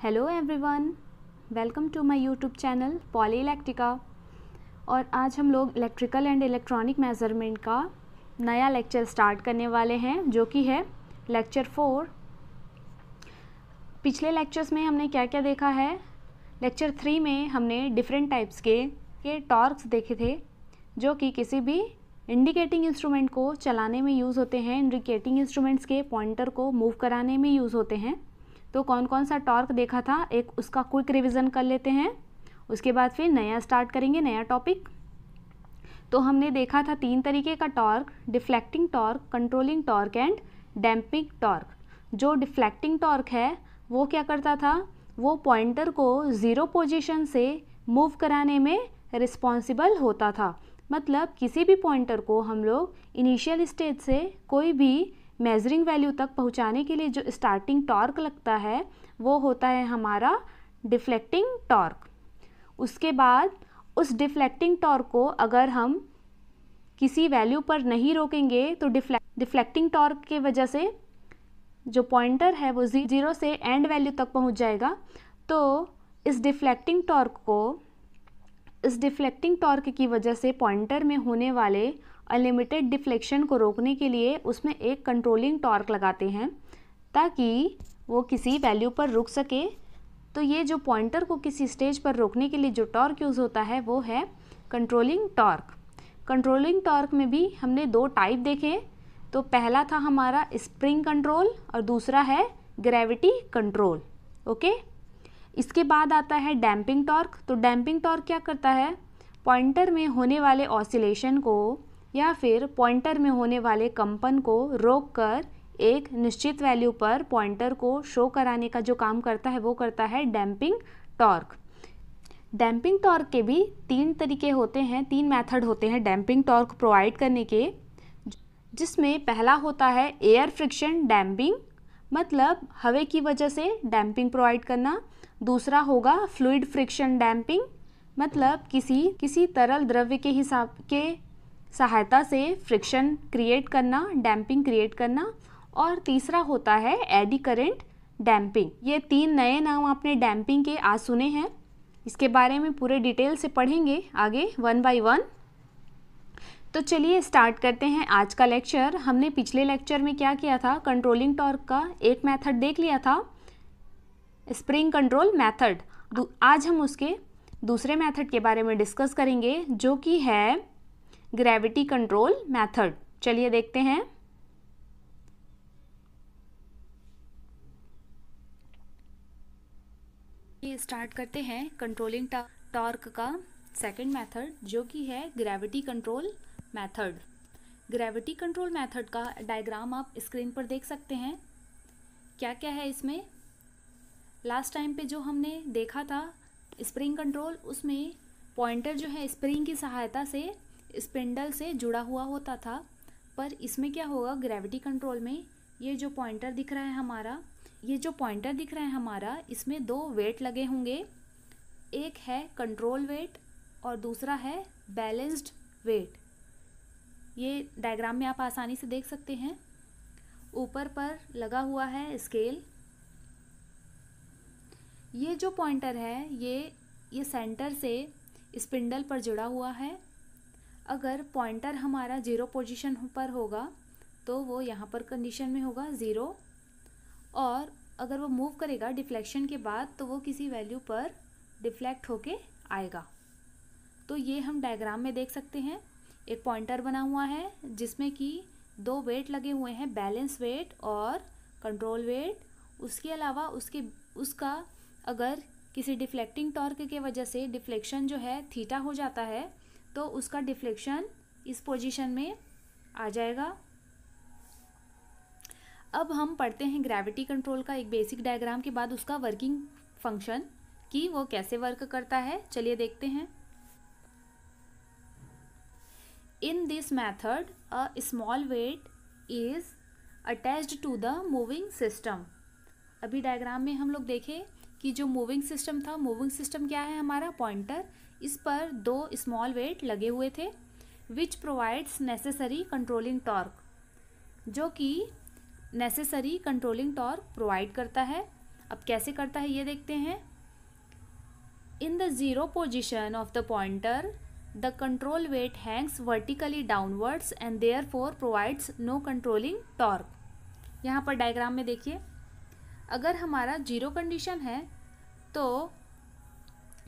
Hello everyone welcome to my YouTube channel Poly Electrica और आज हम लोग इलेक्ट्रिकल एंड इलेक्ट्रॉनिक मेज़रमेंट का नया लेक्चर स्टार्ट करने वाले हैं, जो कि है लेक्चर फोर पिछले लेक्चर्स में हमने क्या क्या देखा है? लेक्चर थ्री में हमने डिफरेंट टाइप्स के के टॉर्क्स देखे थे, जो कि किसी भी इंडिकेटिंग इंस्ट्रूमेंट को चलाने में यूज़ होते हैं इंडिकेटिंग इंस्ट्रूमेंट्स के पॉइंटर को मूव कराने में यूज़ होते हैं। तो कौन कौन सा टॉर्क देखा था? एक उसका क्विक रिवीजन कर लेते हैं। उसके बाद फिर नया स्टार्ट करेंगे, नया टॉपिक। तो हमने देखा था तीन तरीके का torque, deflecting torque, controlling torque and damping torque. जो डिफ्लेक्टिंग टॉर्क है, वो क्या करता था? वो पॉइंटर को ज़ीरो पोजीशन से मूव कराने में रिस्पॉन्सिबल होता था। मतलब किसी भी पॉइंटर को हम लोग इनिशियल स्टेज से कोई भी मेजरिंग वैल्यू तक पहुँचाने के लिए जो स्टार्टिंग टॉर्क लगता है, वो होता है हमारा डिफ्लेक्टिंग टॉर्क उसके बाद उस डिफ्लेक्टिंग टॉर्क को अगर हम किसी वैल्यू पर नहीं रोकेंगे तो डिफ्लेक्ट डिफ्लेक्टिंग टॉर्क के वजह से जो पॉइंटर है वो ज़ीरो से एंड वैल्यू तक पहुँच जाएगा। तो इस डिफ्लेक्टिंग टॉर्क को, इस डिफ्लेक्टिंग टॉर्क की वजह से पॉइंटर में होने वाले अनलिमिटेड डिफ्लेक्शन को रोकने के लिए उसमें एक कंट्रोलिंग टॉर्क लगाते हैं, ताकि वो किसी वैल्यू पर रुक सके। तो ये जो पॉइंटर को किसी स्टेज पर रोकने के लिए जो टॉर्क यूज़ होता है, वो है कंट्रोलिंग टॉर्क कंट्रोलिंग टॉर्क में भी हमने दो टाइप देखे। तो पहला था हमारा स्प्रिंग कंट्रोल और दूसरा है ग्रेविटी कंट्रोल ओके इसके बाद आता है डैम्पिंग टॉर्क तो डैम्पिंग टॉर्क क्या करता है? पॉइंटर में होने वाले ऑसिलेशन को या फिर पॉइंटर में होने वाले कंपन को रोक कर एक निश्चित वैल्यू पर पॉइंटर को शो कराने का जो काम करता है, वो करता है डैम्पिंग टॉर्क। डैम्पिंग टॉर्क के भी तीन तरीके होते हैं, तीन मेथड होते हैं डैम्पिंग टॉर्क प्रोवाइड करने के, जिसमें पहला होता है एयर फ्रिक्शन डैम्पिंग मतलब हवे की वजह से डैम्पिंग प्रोवाइड करना। दूसरा होगा फ्लूइड फ्रिक्शन डैम्पिंग मतलब किसी किसी तरल द्रव्य के हिसाब, के सहायता से फ्रिक्शन क्रिएट करना डैम्पिंग क्रिएट करना और तीसरा होता है एडी करेंट डैम्पिंग ये तीन नए नाम आपने डैम्पिंग के आज सुने हैं। इसके बारे में पूरे डिटेल से पढ़ेंगे आगे वन बाय वन तो चलिए स्टार्ट करते हैं आज का लेक्चर हमने पिछले लेक्चर में क्या किया था? कंट्रोलिंग टॉर्क का एक मेथड देख लिया था। स्प्रिंग कंट्रोल मेथड आज हम उसके दूसरे मेथड के बारे में डिस्कस करेंगे, जो कि है ग्रेविटी कंट्रोल मेथड चलिए देखते हैं। ये स्टार्ट करते हैं कंट्रोलिंग टॉर्क का सेकंड मेथड जो कि है gravity control method gravity control method का डायग्राम आप स्क्रीन पर देख सकते हैं। क्या क्या है इसमें? लास्ट टाइम पे जो हमने देखा था स्प्रिंग कंट्रोल उसमें पॉइंटर जो है स्प्रिंग की सहायता से स्पिंडल से जुड़ा हुआ होता था, पर इसमें क्या होगा ग्रेविटी कंट्रोल में ये जो पॉइंटर दिख रहा है हमारा, ये जो पॉइंटर दिख रहा है हमारा, इसमें दो वेट लगे होंगे। एक है कंट्रोल वेट और दूसरा है बैलेंस्ड वेट ये डायग्राम में आप आसानी से देख सकते हैं। ऊपर पर लगा हुआ है स्केल ये जो पॉइंटर है, ये ये सेंटर से स्पिंडल पर जुड़ा हुआ है। अगर पॉइंटर हमारा ज़ीरो पोजीशन पर होगा तो वो यहाँ पर कंडीशन में होगा ज़ीरो और अगर वो मूव करेगा डिफ्लेक्शन के बाद तो वो किसी वैल्यू पर डिफ्लेक्ट होके आएगा। तो ये हम डायग्राम में देख सकते हैं। एक पॉइंटर बना हुआ है, जिसमें कि दो वेट लगे हुए हैं बैलेंस वेट और कंट्रोल वेट उसके अलावा उसके, उसका अगर किसी डिफ्लेक्टिंग टॉर्क के वजह से डिफ्लेक्शन जो है थीटा हो जाता है तो उसका डिफ्लेक्शन इस पोजीशन में आ जाएगा। अब हम पढ़ते हैं ग्रेविटी कंट्रोल का एक बेसिक डायग्राम के बाद उसका वर्किंग फ़ंक्शन कि वो कैसे वर्क करता है। चलिए देखते हैं। In this method a small weight is attached to the moving system अभी डायग्राम में हम लोग देखें कि जो मूविंग सिस्टम था मूविंग सिस्टम क्या है हमारा? पॉइंटर इस पर दो स्मॉल वेट लगे हुए थे which provides necessary controlling torque जो कि नेसेसरी कंट्रोलिंग टॉर्क प्रोवाइड करता है। अब कैसे करता है ये देखते हैं। In the zero position of the pointer the control weight hangs vertically downwards and therefore provides no controlling torque यहाँ पर डायग्राम में देखिए, अगर हमारा ज़ीरो कंडीशन है तो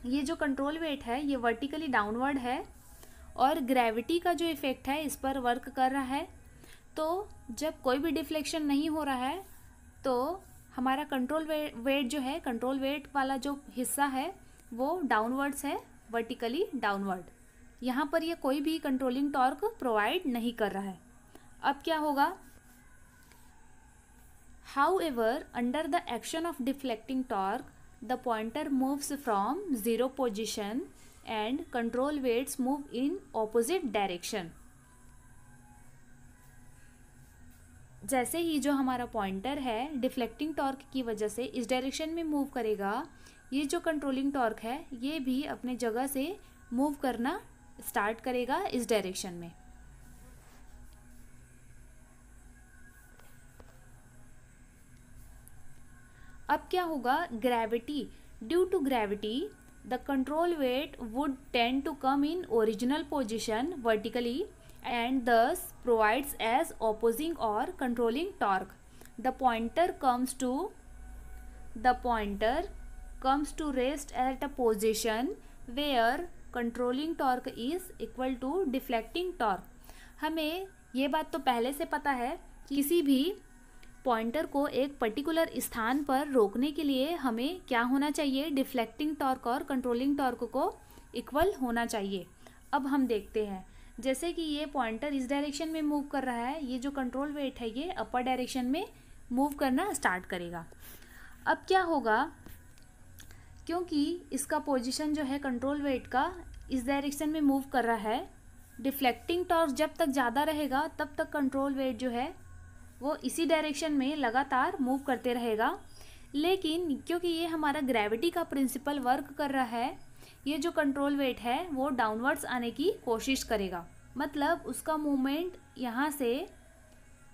ये जो कंट्रोल वेट है, ये वर्टिकली डाउनवर्ड है और ग्रेविटी का जो इफ़ेक्ट है, इस पर वर्क कर रहा है। तो जब कोई भी डिफ्लेक्शन नहीं हो रहा है तो हमारा कंट्रोल वेट जो है कंट्रोल वेट वाला जो हिस्सा है, वो डाउनवर्ड्स है वर्टिकली डाउनवर्ड यहाँ पर ये कोई भी कंट्रोलिंग टॉर्क प्रोवाइड नहीं कर रहा है। अब क्या होगा? However under the action of deflecting torque the pointer moves from zero position and control weights move in opposite direction जैसे ही जो हमारा पॉइंटर है डिफ्लेक्टिंग टॉर्क की वजह से इस डायरेक्शन में मूव करेगा, ये जो कंट्रोलिंग टॉर्क है, ये भी अपने जगह से मूव करना स्टार्ट करेगा इस डायरेक्शन में। अब क्या होगा? Gravity due to gravity the control weight would tend to come in original position vertically and thus provides an opposing और controlling torque the pointer comes to the pointer comes to rest at a position where controlling torque is equal to deflecting torque हमें ये बात तो पहले से पता है किसी भी पॉइंटर को एक पर्टिकुलर स्थान पर रोकने के लिए हमें क्या होना चाहिए? डिफ्लेक्टिंग टॉर्क और कंट्रोलिंग टॉर्क को इक्वल होना चाहिए। अब हम देखते हैं। जैसे कि ये पॉइंटर इस डायरेक्शन में मूव कर रहा है, ये जो कंट्रोल वेट है, ये अपर डायरेक्शन में मूव करना स्टार्ट करेगा। अब क्या होगा? क्योंकि इसका पोजीशन जो है कंट्रोल वेट का इस डायरेक्शन में मूव कर रहा है डिफ्लेक्टिंग टॉर्क जब तक ज़्यादा रहेगा, तब तक कंट्रोल वेट जो है वो इसी डायरेक्शन में लगातार मूव करते रहेगा। लेकिन क्योंकि ये हमारा ग्रेविटी का प्रिंसिपल वर्क कर रहा है, ये जो कंट्रोल वेट है, वो डाउनवर्ड्स आने की कोशिश करेगा। मतलब उसका मूवमेंट यहाँ से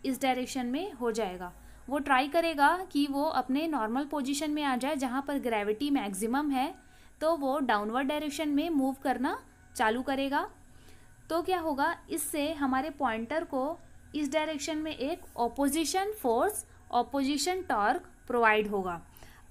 इस डायरेक्शन में हो जाएगा। वो ट्राई करेगा कि वो अपने नॉर्मल पोजीशन में आ जाए जहाँ पर ग्रेविटी मैक्सिमम है तो वो डाउनवर्ड डायरेक्शन में मूव करना चालू करेगा। तो क्या होगा, इससे हमारे पॉइंटर को इस डायरेक्शन में एक opposition force opposition torque provide होगा।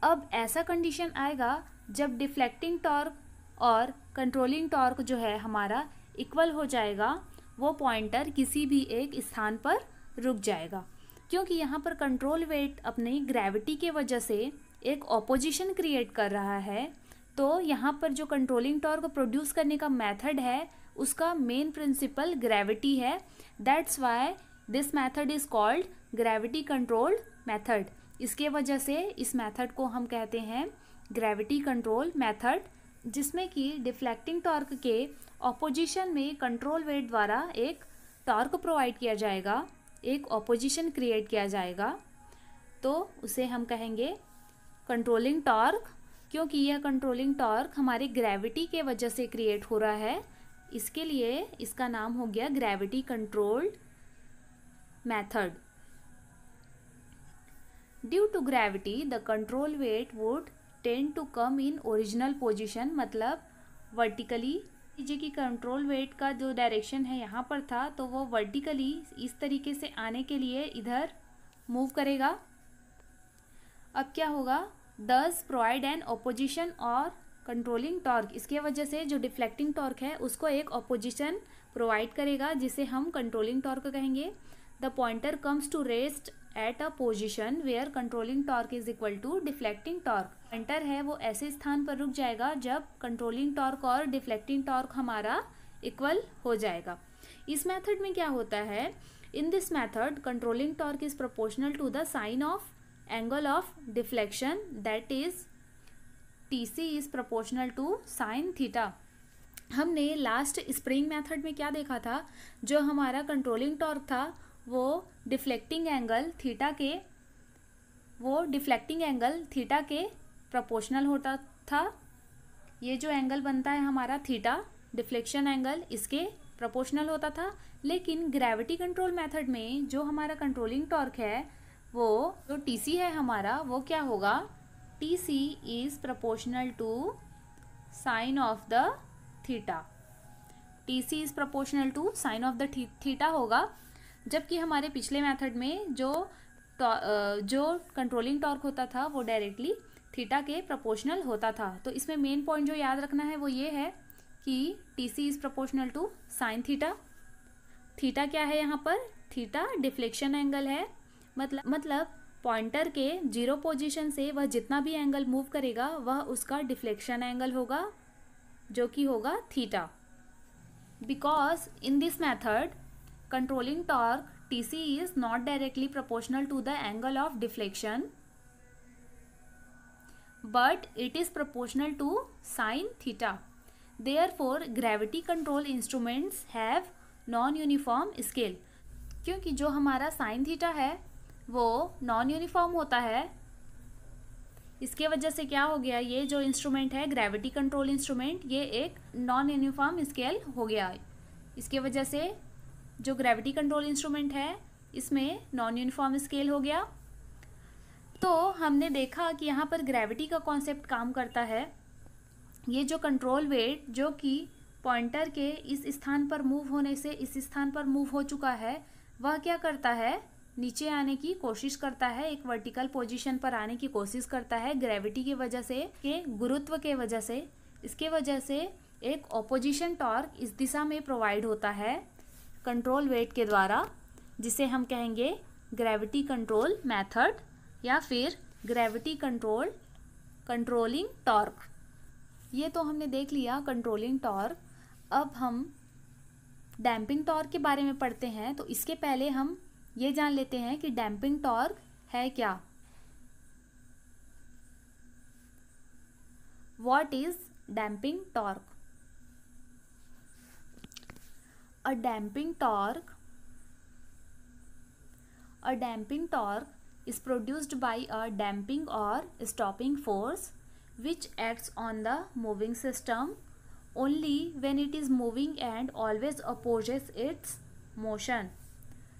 अब ऐसा कंडीशन आएगा, जब डिफ्लेक्टिंग टॉर्क और कंट्रोलिंग टॉर्क जो है हमारा इक्वल हो जाएगा, वो पॉइंटर किसी भी एक स्थान पर रुक जाएगा। क्योंकि यहाँ पर कंट्रोल वेट अपनी ग्रेविटी के वजह से एक ऑपोजिशन क्रिएट कर रहा है तो यहाँ पर जो कंट्रोलिंग टॉर्क प्रोड्यूस करने का मेथड है उसका मेन प्रिंसिपल ग्रेविटी है. That's why this method is called gravity controlled method इसके वजह से इस मैथड को हम कहते हैं ग्रेविटी कंट्रोल मैथड जिसमें कि डिफ्लेक्टिंग टॉर्क के ऑपोजिशन में कंट्रोल वेट द्वारा एक टॉर्क प्रोवाइड किया जाएगा, एक ऑपोजिशन क्रिएट किया जाएगा. तो उसे हम कहेंगे कंट्रोलिंग टॉर्क क्योंकि यह कंट्रोलिंग टॉर्क हमारी ग्रेविटी के वजह से क्रिएट हो रहा है. इसके लिए इसका नाम हो गया gravity controlled method. Due to gravity the control weight would tend to come in original position मतलब वर्टिकली लीजिए कि कंट्रोल वेट का जो डायरेक्शन है यहाँ पर था तो वो वर्टिकली इस तरीके से आने के लिए इधर मूव करेगा। अब क्या होगा? दस प्रोवाइड एन ऑपोजिशन और कंट्रोलिंग टॉर्क इसके वजह से जो डिफ्लेक्टिंग टॉर्क है, उसको एक ऑपोजिशन प्रोवाइड करेगा, जिसे हम कंट्रोलिंग टॉर्क कहेंगे। The pointer comes to rest at a position where controlling torque is equal to deflecting torque pointer है, वो ऐसे स्थान पर रुक जाएगा जब कंट्रोलिंग टॉर्क और डिफ्लेक्टिंग टॉर्क हमारा इक्वल हो जाएगा। इस मैथड में क्या होता है? In this method controlling torque is proportional to the sine of angle of deflection that is is C is proportional to sine theta हमने लास्ट स्प्रिंग मेथड में क्या देखा था? जो हमारा कंट्रोलिंग टॉर्क था, वो डिफ्लेक्टिंग एंगल थीटा के, वो डिफ्लेक्टिंग एंगल थीटा के प्रोपोर्शनल होता था। ये जो एंगल बनता है हमारा थीटा डिफ्लेक्शन एंगल इसके प्रोपोर्शनल होता था। लेकिन ग्रेविटी कंट्रोल मेथड में जो हमारा कंट्रोलिंग टॉर्क है, वो, जो टीसी है हमारा, वो क्या होगा? Is proportional to sine of the theta T C is proportional to sine of the theta होगा, जबकि हमारे पिछले मेथड में जो जो कंट्रोलिंग टॉर्क होता था, वो डायरेक्टली थीटा के प्रपोर्शनल होता था। तो इसमें मेन पॉइंट जो याद रखना है, वो ये है कि T C is proportional to sine theta theta क्या है यहाँ पर? थीटा डिफ्लेक्शन एंगल है। मतलब मतलब पॉइंटर के ज़ीरो पोजीशन से वह जितना भी एंगल मूव करेगा, वह उसका डिफ्लेक्शन एंगल होगा, जो कि होगा theta. Because in this method controlling torque T C is not directly proportional to the angle of deflection but it is proportional to sine theta therefore gravity control instruments have non uniform scale क्योंकि जो हमारा sine theta है वो non uniform होता है। इसके वजह से क्या हो गया, ये जो इंस्ट्रूमेंट है ग्रेविटी कंट्रोल इंस्ट्रूमेंट ये एक नॉन यूनिफॉर्म स्केल हो गया। इसके वजह से जो ग्रेविटी कंट्रोल इंस्ट्रूमेंट है, इसमें नॉन यूनिफॉर्म स्केल हो गया। तो हमने देखा कि यहाँ पर ग्रेविटी का कॉन्सेप्ट काम करता है। ये जो कंट्रोल वेट जो कि पॉइंटर के इस स्थान पर मूव होने से, इस स्थान पर मूव हो चुका है, वह क्या करता है? नीचे आने की कोशिश करता है, एक वर्टिकल पोजीशन पर आने की कोशिश करता है ग्रेविटी की वजह से, के गुरुत्व के वजह से। इसके वजह से एक ऑपोजिशन टॉर्क इस दिशा में प्रोवाइड होता है कंट्रोल वेट के द्वारा, जिसे हम कहेंगे ग्रेविटी कंट्रोल मेथड या फिर ग्रेविटी कंट्रोल कंट्रोलिंग टॉर्क ये तो हमने देख लिया कंट्रोलिंग टॉर्क अब हम डैम्पिंग टॉर्क के बारे में पढ़ते हैं तो इसके पहले हम ये जान लेते हैं कि डैम्पिंग टॉर्क है क्या। What is damping torque a damping torque a damping torque is produced by a damping और stopping force which acts on the moving system only when it is moving and always opposes its motion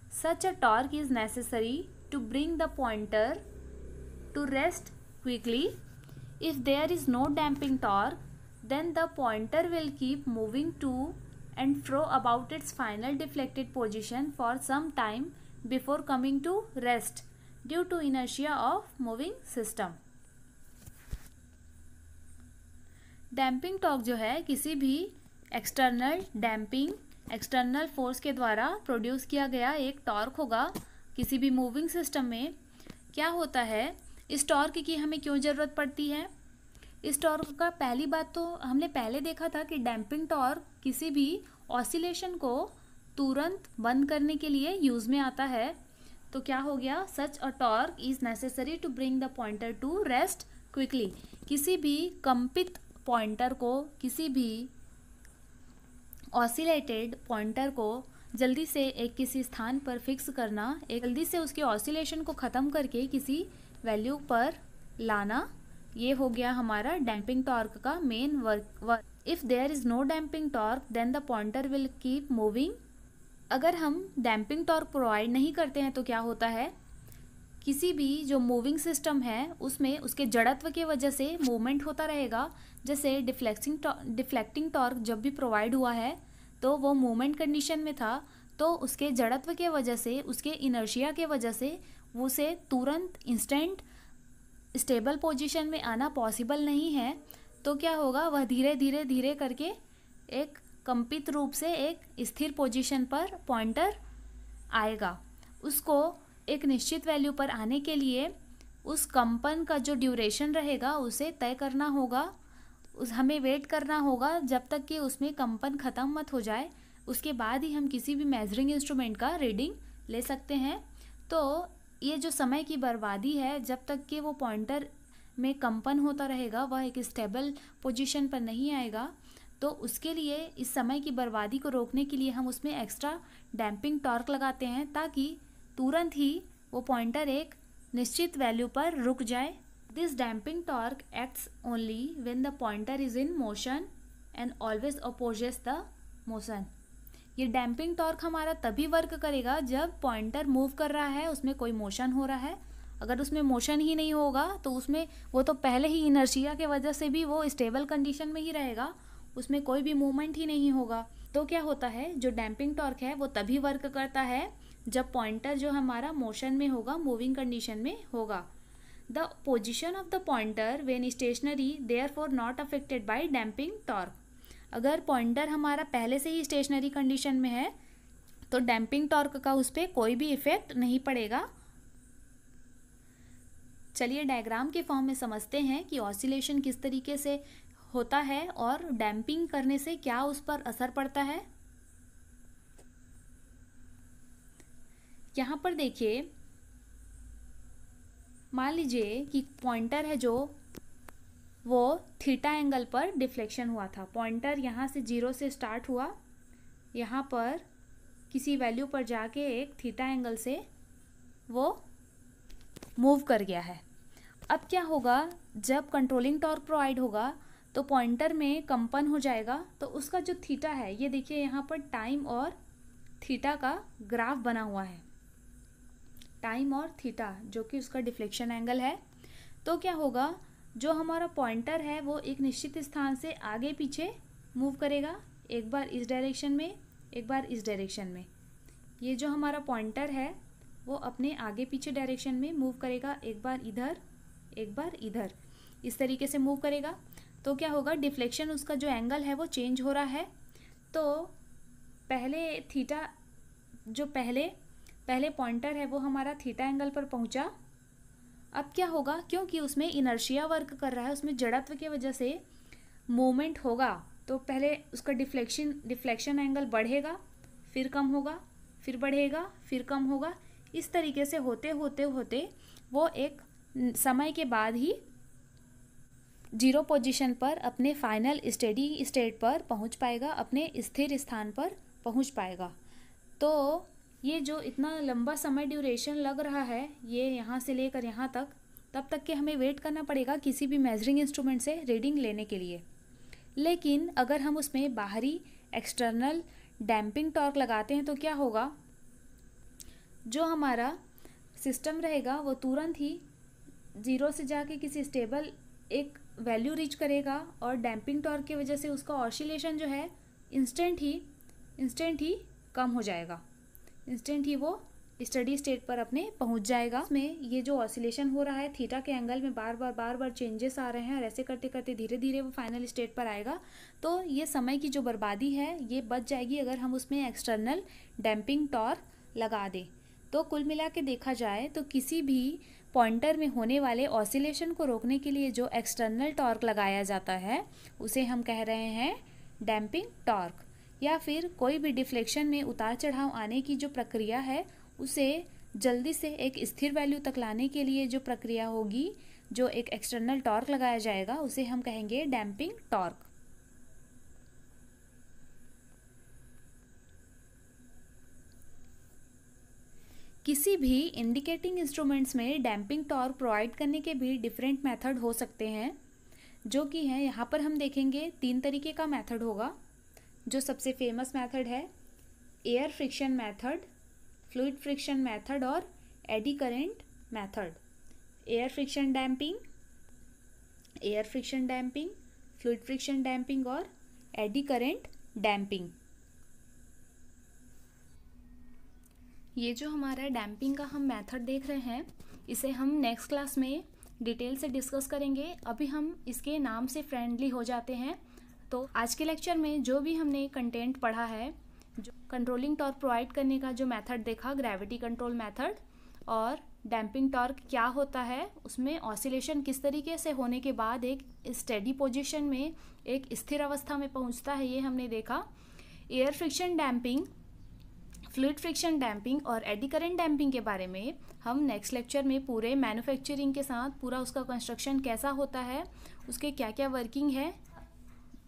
Such a torque is necessary to bring the pointer to rest quickly. If there is no damping torque, then the pointer will keep moving to and fro about its final deflected position for some time before coming to rest due to inertia of moving system. Damping torque जो है किसी भी external damping external force के द्वारा produce किया गया एक torque होगा किसी भी मूविंग सिस्टम में। क्या होता है? इस टॉर्क की हमें क्यों ज़रूरत पड़ती है? इस टॉर्क का पहली बात तो हमने पहले देखा था कि डैम्पिंग टॉर्क किसी भी ऑसिलेशन को तुरंत बंद करने के लिए यूज़ में आता है। तो क्या हो गया? Such a torque is necessary to bring the pointer to rest quickly. किसी भी कंपित पॉइंटर को, किसी भी ऑसिलेटेड पॉइंटर को जल्दी से एक किसी स्थान पर फिक्स करना, एक जल्दी से उसके ऑसिलेशन को ख़त्म करके किसी वैल्यू पर लाना, ये हो गया हमारा डैम्पिंग टॉर्क का main work work if there is no damping torque then the pointer will keep moving अगर हम डैम्पिंग टॉर्क प्रोवाइड नहीं करते हैं तो क्या होता है? किसी भी जो मूविंग सिस्टम है, उसमें उसके जड़त्व की वजह से मूवमेंट होता रहेगा। जैसे डिफ्लेक्सिंग डिफ्लेक्टिंग टॉर्क जब भी प्रोवाइड हुआ है तो वो मूवमेंट कंडीशन में था तो उसके जड़त्व के वजह से, उसके इनर्शिया के वजह से उसे तुरंत इंस्टेंट स्टेबल पोजीशन में आना पॉसिबल नहीं है। तो क्या होगा, वह धीरे धीरे धीरे करके एक कंपित रूप से एक स्थिर पोजीशन पर पॉइंटर आएगा। उसको एक निश्चित वैल्यू पर आने के लिए उस कंपन का जो ड्यूरेशन रहेगा, उसे तय करना होगा। उस, हमें वेट करना होगा जब तक कि उसमें कंपन ख़त्म मत हो जाए। उसके बाद ही हम किसी भी मेजरिंग इंस्ट्रूमेंट का रीडिंग ले सकते हैं। तो ये जो समय की बर्बादी है, जब तक कि वो पॉइंटर में कंपन होता रहेगा, वह एक स्टेबल पोजीशन पर नहीं आएगा तो उसके लिए इस समय की बर्बादी को रोकने के लिए हम उसमें एक्स्ट्रा डैम्पिंग टॉर्क लगाते हैं ताकि तुरंत ही वो पॉइंटर एक निश्चित वैल्यू पर रुक जाए। This damping torque acts only when the pointer is in motion and always opposes the motion ये डैम्पिंग टॉर्क हमारा तभी वर्क करेगा जब पॉइंटर मूव कर रहा है, उसमें कोई मोशन हो रहा है। अगर उसमें मोशन ही नहीं होगा तो उसमें वो तो पहले ही इनर्शिया के वजह से भी वो स्टेबल कंडीशन में ही रहेगा, उसमें कोई भी मूवमेंट ही नहीं होगा। तो क्या होता है, जो डैम्पिंग टॉर्क है, वो तभी वर्क करता है जब पॉइंटर जो हमारा मोशन में होगा मूविंग कंडीशन में होगा। The position of the pointer when stationary therefore not affected by damping torque अगर पॉइंटर हमारा पहले से ही स्टेशनरी कंडीशन में है तो डैम्पिंग टॉर्क का उस पर कोई भी इफ़ेक्ट नहीं पड़ेगा। चलिए डायग्राम के फॉर्म में समझते हैं कि ऑसिलेशन किस तरीके से होता है और डैम्पिंग करने से क्या उस पर असर पड़ता है। यहाँ पर देखिए, मान लीजिए कि पॉइंटर है जो, वो थीटा एंगल पर डिफ्लेक्शन हुआ था। पॉइंटर यहाँ से ज़ीरो से स्टार्ट हुआ। यहाँ पर किसी वैल्यू पर जाके एक थीटा एंगल से वो मूव कर गया है। अब क्या होगा? जब कंट्रोलिंग टॉर्क प्रोवाइड होगा तो पॉइंटर में कंपन हो जाएगा। तो उसका जो थीटा है, ये देखिए यहाँ पर टाइम और थीटा का ग्राफ बना हुआ है। टाइम और थीटा, जो कि उसका डिफ्लेक्शन एंगल है। तो क्या होगा, जो हमारा पॉइंटर है, वो एक निश्चित स्थान से आगे पीछे मूव करेगा, एक बार इस डायरेक्शन में, एक बार इस डायरेक्शन में। ये जो हमारा पॉइंटर है, वो अपने आगे पीछे डायरेक्शन में मूव करेगा, एक बार इधर, एक बार इधर, इस तरीके से मूव करेगा। तो क्या होगा, डिफ्लेक्शन उसका जो एंगल है, वो चेंज हो रहा है। तो पहले थीटा, जो पहले पहले पॉइंटर है, वो हमारा थीटा एंगल पर पहुँचा। अब क्या होगा? क्योंकि उसमें इनर्शिया वर्क कर रहा है, उसमें जड़त्व की वजह से मूवमेंट होगा। तो पहले उसका डिफ्लेक्शन डिफ्लेक्शन एंगल बढ़ेगा, फिर कम होगा, फिर बढ़ेगा, फिर कम होगा। इस तरीके से होते होते होते वो एक समय के बाद ही ज़ीरो पोजीशन पर अपने फाइनल स्टेडी स्टेट पर पहुँच पाएगा, अपने स्थिर स्थान पर पहुँच पाएगा। तो ये जो इतना लंबा समय ड्यूरेशन लग रहा है, ये यहाँ से लेकर यहाँ तक, तब तक के हमें वेट करना पड़ेगा किसी भी मेजरिंग इंस्ट्रूमेंट से रीडिंग लेने के लिए। लेकिन अगर हम उसमें बाहरी एक्सटर्नल डैम्पिंग टॉर्क लगाते हैं तो क्या होगा? जो हमारा सिस्टम रहेगा, वो तुरंत ही ज़ीरो से जाके किसी स्टेबल एक वैल्यू रीच करेगा और डैम्पिंग टॉर्क की वजह से उसका ऑसिलेशन जो है इंस्टेंट ही इंस्टेंट ही कम हो जाएगा। इंस्टेंट ही वो स्टडी स्टेट पर अपने पहुँच जाएगा। उसमें ये जो ऑसिलेशन हो रहा है थीटा के एंगल में बार बार बार बार चेंजेस आ रहे हैं और ऐसे करते करते धीरे धीरे वो फाइनल स्टेट पर आएगा। तो ये समय की जो बर्बादी है, ये बच जाएगी अगर हम उसमें एक्सटर्नल डैम्पिंग टॉर लगा दें। तो कुल मिला के देखा जाए तो किसी भी पॉइंटर में होने वाले ऑसिलेशन को रोकने के लिए जो एक्सटर्नल टॉर्क लगाया जाता है, उसे हम कह रहे हैं डैम्पिंग टॉर्क या फिर कोई भी डिफ्लेक्शन में उतार चढ़ाव आने की जो प्रक्रिया है, उसे जल्दी से एक स्थिर वैल्यू तक लाने के लिए जो प्रक्रिया होगी, जो एक एक्सटर्नल टॉर्क लगाया जाएगा, उसे हम कहेंगे डैम्पिंग टॉर्क किसी भी इंडिकेटिंग इंस्ट्रूमेंट्स में डैम्पिंग टॉर्क प्रोवाइड करने के भी डिफरेंट मेथड हो सकते हैं, जो कि है, यहाँ पर हम देखेंगे तीन तरीके का मेथड होगा. जो सबसे फ़ेमस मेथड है air friction method fluid friction method और eddy current method air friction damping air friction damping fluid friction damping और एडी करेंट डैम्पिंग ये जो हमारा डैम्पिंग का हम मेथड देख रहे हैं, इसे हम नेक्स्ट क्लास में डिटेल से डिस्कस करेंगे। अभी हम इसके नाम से फ्रेंडली हो जाते हैं। तो आज के लेक्चर में जो भी हमने कंटेंट पढ़ा है, जो कंट्रोलिंग टॉर्क प्रोवाइड करने का जो मेथड देखा ग्रेविटी कंट्रोल मेथड और डैम्पिंग टॉर्क क्या होता है, उसमें ऑसिलेशन किस तरीके से होने के बाद एक स्टेडी पोजीशन में एक स्थिर अवस्था में पहुँचता है, ये हमने देखा। Air friction damping fluid friction damping और एडी करेंट डैम्पिंग के बारे में हम नेक्स्ट लेक्चर में पूरे मैन्युफैक्चरिंग के साथ पूरा उसका कंस्ट्रक्शन कैसा होता है, उसके क्या क्या वर्किंग है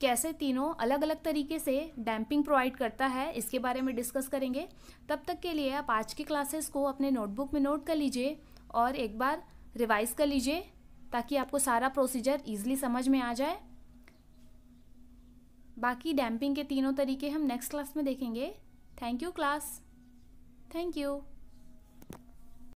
कैसे तीनों अलग अलग तरीके से डैम्पिंग प्रोवाइड करता है, इसके बारे में डिस्कस करेंगे। तब तक के लिए आप आज की क्लासेस को अपने नोटबुक में नोट कर लीजिए और एक बार रिवाइज कर लीजिए, ताकि आपको सारा प्रोसीजर ईजिली समझ में आ जाए। बाकी डैम्पिंग के तीनों तरीके हम नेक्स्ट क्लास में देखेंगे। Thank you class. Thank you.